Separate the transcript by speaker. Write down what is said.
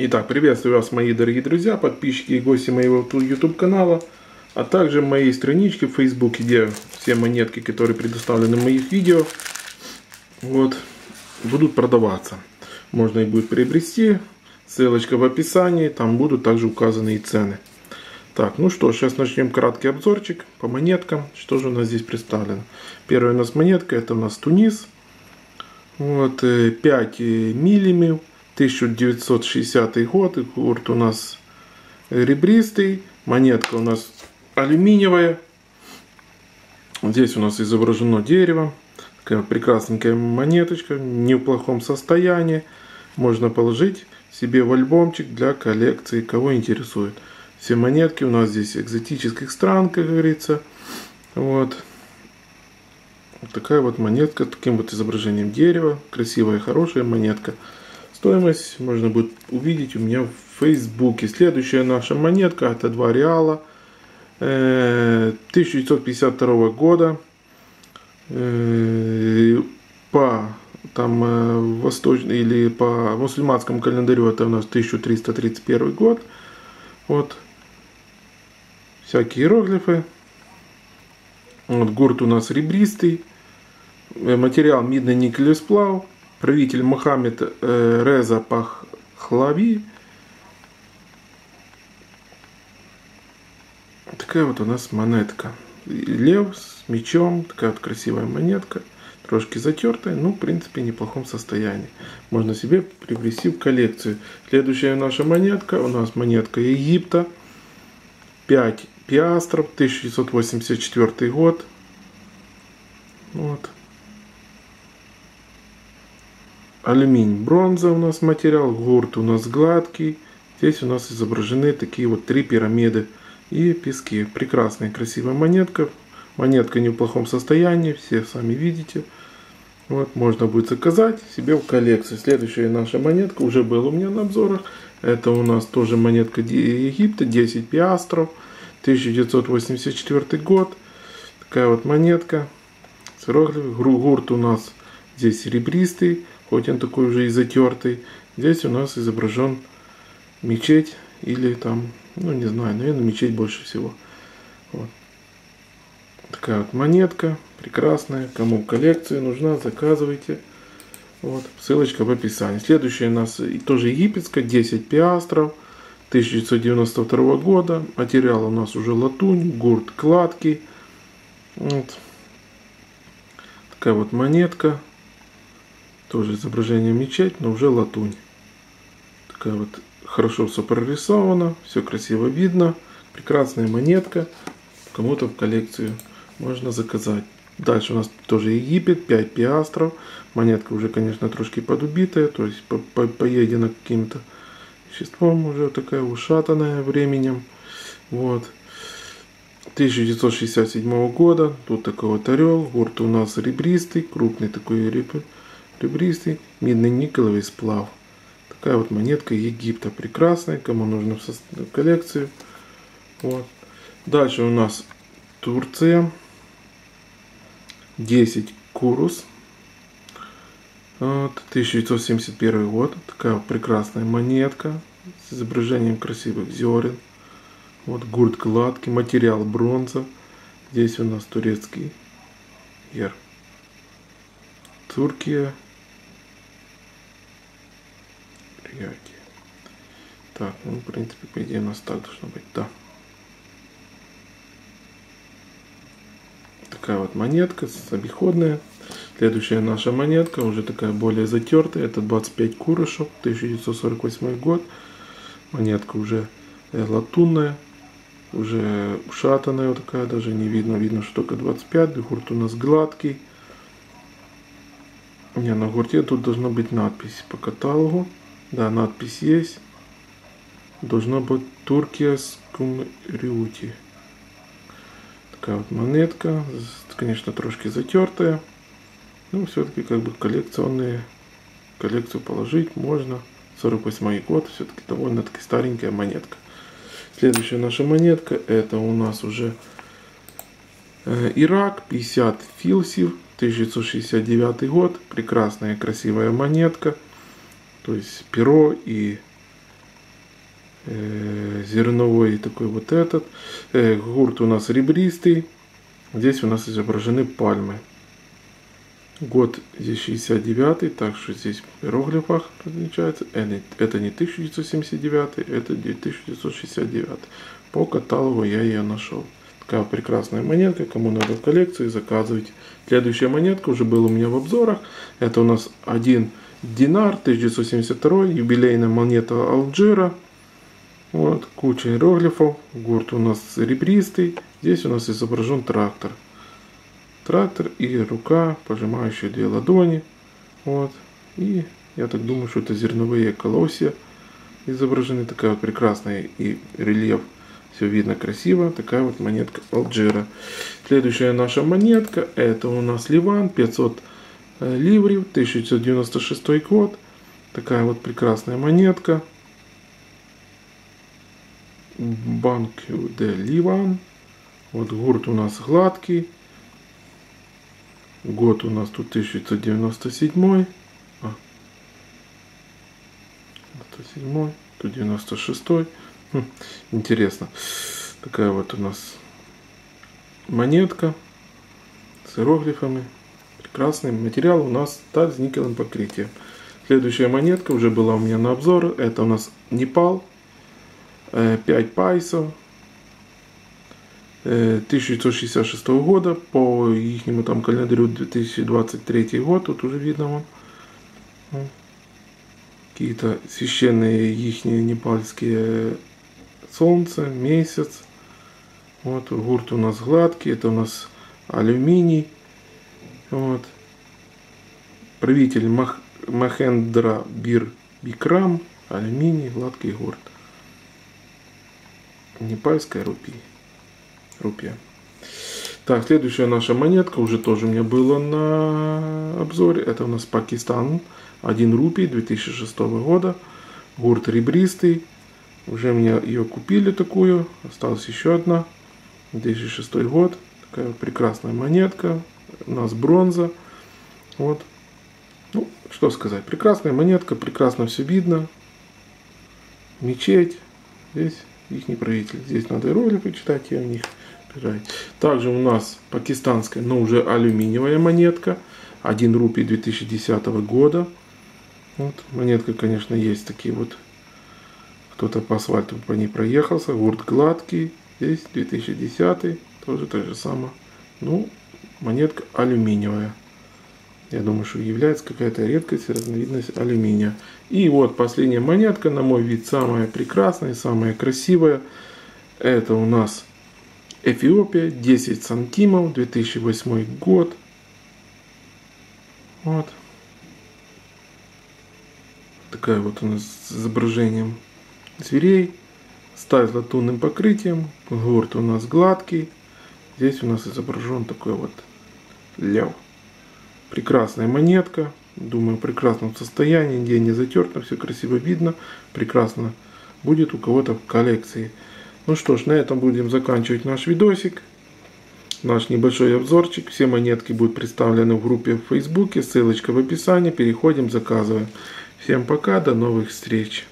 Speaker 1: Итак, приветствую вас, мои дорогие друзья, подписчики и гости моего YouTube канала, а также моей странички в Facebook, где все монетки, которые предоставлены в моих видео, вот, будут продаваться. Можно их будет приобрести, ссылочка в описании, там будут также указаны и цены. Так, ну что, сейчас начнем краткий обзорчик по монеткам. Что же у нас здесь представлено? Первая у нас монетка, это у нас Тунис. Вот, 5 э, миллимів 1960 год. Гурт у нас ребристый. Монетка у нас алюминиевая. Здесь у нас изображено дерево. Такая прекрасненькая монеточка. Не в плохом состоянии. Можно положить себе в альбомчик для коллекции, кого интересует. Все монетки у нас здесь экзотических стран, как говорится. Вот. Вот такая вот монетка, таким вот изображением дерева. Красивая, хорошая монетка. Стоимость можно будет увидеть у меня в Фейсбуке. Следующая наша монетка это 2 реала 1952 э, года. Э, по там э, восточный или по мусульманскому календарю это у нас 1331 год. Вот всякие иероглифы. Вот гурт у нас ребристый. Материал медный никелевый сплав правитель Мухаммед э, Реза Пахлави. Такая вот у нас монетка. Лев с мечом, такая вот красивая монетка. Трошки затертая, но в принципе в неплохом состоянии. Можно себе приобрести в коллекцию. Следующая наша монетка, у нас монетка Египта. 5 пиастров, 1984 год. Вот. Алюминий, бронза у нас материал, гурт у нас гладкий. Здесь у нас изображены такие вот три пирамиды и пески. Прекрасная, красивая монетка. Монетка не в плохом состоянии, все сами видите. Вот, можно будет заказать себе в коллекцию. Следующая наша монетка уже была у меня на обзорах. Это у нас тоже монетка Египта, 10 пиастров, 1984 год. Такая вот монетка. Гурт у нас здесь серебристый хоть он такой уже и затертый. Здесь у нас изображен мечеть или там, ну не знаю, наверное мечеть больше всего. Вот. Такая вот монетка, прекрасная. Кому коллекция нужна, заказывайте. Вот, ссылочка в описании. Следующая у нас тоже египетская, 10 пиастров, 1992 года. Материал у нас уже латунь, гурт кладкий. Вот. Такая вот монетка. Тоже изображение мечеть, но уже латунь. Такая вот хорошо все прорисовано, все красиво видно. Прекрасная монетка. Кому-то в коллекцию можно заказать. Дальше у нас тоже Египет, 5 пиастров. Монетка уже, конечно, трошки подубитая, то есть по -по поедена каким-то веществом, уже такая ушатанная временем. Вот. 1967 года. Тут такой вот орел. Гурт у нас ребристый, крупный такой ребристый ребристый медно-никелевый сплав. Такая вот монетка Египта. Прекрасная, кому нужно в коллекцию. Вот. Дальше у нас Турция. 10 Курус. Вот, 1971 год. Такая прекрасная монетка с изображением красивых зерен. Вот гурт гладкий, материал бронза. Здесь у нас турецкий герб. Туркия мероприятие. Так, ну, в принципе, по идее, у нас так должно быть, да. Такая вот монетка, обиходная. Следующая наша монетка, уже такая более затертая, это 25 курышев, 1948 год. Монетка уже э, латунная, уже ушатанная вот такая, даже не видно, видно, что только 25, гурт у нас гладкий. Не, на гурте тут должна быть надпись по каталогу. Да, надпись есть. Должна быть Туркия Скумриути. Такая вот монетка. Конечно, трошки затертая. Но все-таки как бы коллекционные. Коллекцию положить можно. 48 год. Все-таки довольно-таки старенькая монетка. Следующая наша монетка. Это у нас уже э, Ирак. 50 филсив. 1969 год. Прекрасная красивая монетка. То есть перо и э, зерновой такой вот этот. Э, гурт у нас ребристый. Здесь у нас изображены пальмы. Год здесь 69 так что здесь в иероглифах различается. Это не 1979, это 1969. По каталогу я ее нашел. Такая прекрасная монетка, кому надо в коллекции, заказывайте. Следующая монетка уже была у меня в обзорах. Это у нас один динар 1972, юбилейная монета Алжира. Вот, куча иероглифов. Гурт у нас ребристый. Здесь у нас изображен трактор. Трактор и рука, пожимающая две ладони. Вот. И я так думаю, что это зерновые колосья изображены. Такая вот прекрасная и рельеф. Все видно красиво. Такая вот монетка Алжира. Следующая наша монетка. Это у нас Ливан. 500 э, ливрів. 1996 год. Такая вот прекрасная монетка. Банк де Ливан. Вот гурт у нас гладкий. Год у нас тут 1997. А, 97, тут 96. Хм, интересно. Такая вот у нас монетка с иероглифами. Прекрасный материал у нас сталь с никелевым покрытием. Следующая монетка уже была у меня на обзор. Это у нас Непал. 5 э, пайсов. 1966 э, года по ихнему там календарю 2023 год тут уже видно вам какие-то священные ихние непальские солнце месяц вот гурт у нас гладкий это у нас алюминий вот правитель Мах, Махендра Бир Бикрам алюминий гладкий гурт непальская рупия рупия. Так, следующая наша монетка уже тоже у меня была на обзоре. Это у нас Пакистан. 1 рупий 2006 года. Гурт ребристый. Уже мне ее купили такую. Осталась еще одна. 2006 год. Такая прекрасная монетка. У нас бронза. Вот. Ну, что сказать. Прекрасная монетка. Прекрасно все видно. Мечеть. Здесь их не правитель. Здесь надо иероглифы читать, я в них также у нас пакистанская, но уже алюминиевая монетка. 1 рупий 2010 года. Вот, монетка, конечно, есть такие вот. Кто-то по асфальту по ней проехался. Гурт гладкий. Здесь 2010. Тоже так же самое. Ну, монетка алюминиевая. Я думаю, что является какая-то редкость, разновидность алюминия. И вот последняя монетка, на мой вид, самая прекрасная, самая красивая. Это у нас Эфиопия, 10 сантимов, 2008 год. Вот. Такая вот у нас с изображением зверей. Сталь с латунным покрытием. Гурт у нас гладкий. Здесь у нас изображен такой вот лев. Прекрасная монетка. Думаю, в прекрасном состоянии, где не затерто, все красиво видно. Прекрасно будет у кого-то в коллекции. Ну что ж, на этом будем заканчивать наш видосик. Наш небольшой обзорчик. Все монетки будут представлены в группе в Фейсбуке. Ссылочка в описании. Переходим, заказываем. Всем пока, до новых встреч.